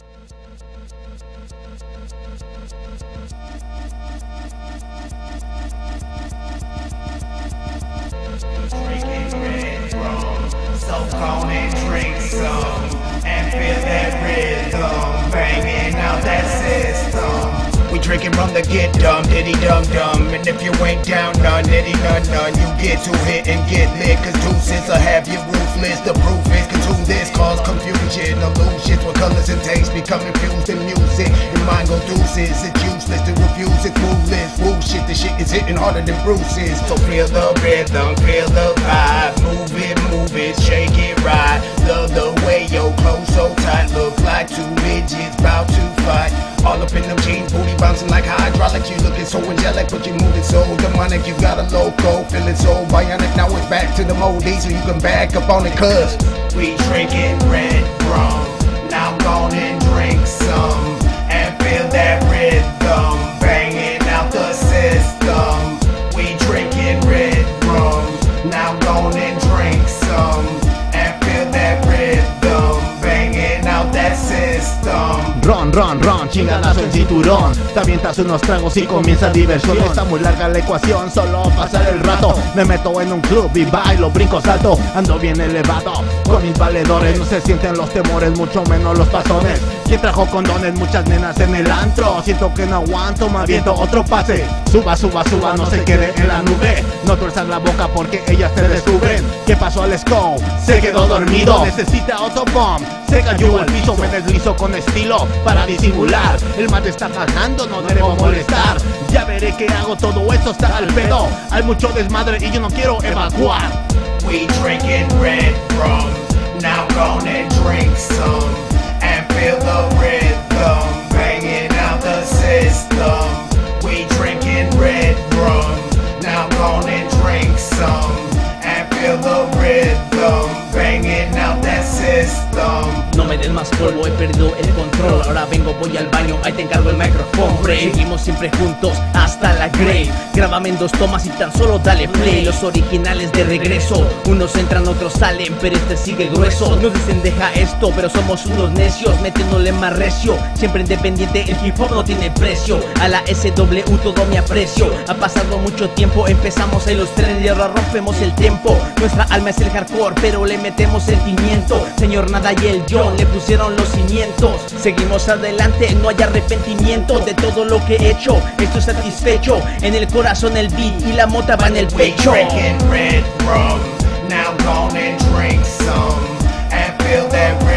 Thank you. Drinking rum to get dumb, diddy dum dum, and if you ain't down none, diddy none none, you get to hit and get lit, cause deuces will have you ruthless. The proof is consume this, cause confusion, illusions with colors and tastes become infused in music. Your mind go deuces, it's useless to refuse, it's moveless. Woo shit, the shit is hitting harder than Bruce's. So feel the rhythm, feel the vibe, move it, move it, shake it right. Love the way your clothes but you move it so demonic. You got a loco, it so bionic. Now it's back to the moldy, so you can back up on it, cuz we drinking red rum. Now go and drink some and feel that rhythm banging out the system. We drinking red rum. Now go and drink some Ron, ron, ron, chingadazo en cinturón. Te avientas unos tragos y comienza diversión Está muy larga la ecuación, solo pasar el rato. Me meto en un club y bailo, brinco, salto. Ando bien elevado, con mis valedores. No se sienten los temores, mucho menos los pasones. Quien trajo condones, muchas nenas en el antro. Siento que no aguanto, me aviento otro pase. Suba, suba, suba, no se quede en la nube. No tuerzas la boca porque ellas te descubren. ¿Qué pasó al Scow? Se quedó dormido. Necesita otro bomb Se cayó al piso, me deslizo con estilo Para disimular El mate está cagando, no debo molestar Ya veré que hago todo esto está al pedo Hay mucho desmadre y yo no quiero evacuar We drinking red rum. Now go and drink some and feel the rhythm banging out the system. We drinking red rum. Now go and drink some and feel the rhythm den más polvo, he perdido el control. Ahora vengo, voy al baño, ahí te encargo el micrófono. Seguimos siempre juntos hasta la grave Grábame en dos tomas y tan solo dale play. Los originales de regreso Unos entran, otros salen, pero este sigue grueso. Nos dicen deja esto, pero somos unos necios Metiéndole más recio. Siempre independiente, el hip hop no tiene precio. A la SW todo mi aprecio. Ha pasado mucho tiempo, empezamos en los trenes y ahora rompemos el tiempo. Nuestra alma es el hardcore, pero le metemos sentimiento Señor Nada y el John le pusieron los cimientos. Seguimos adelante, no hay arrepentimiento de todo lo que he hecho. Estoy satisfecho, en el corazón el beat y la mota va en el pecho. Now go and drink some and feel that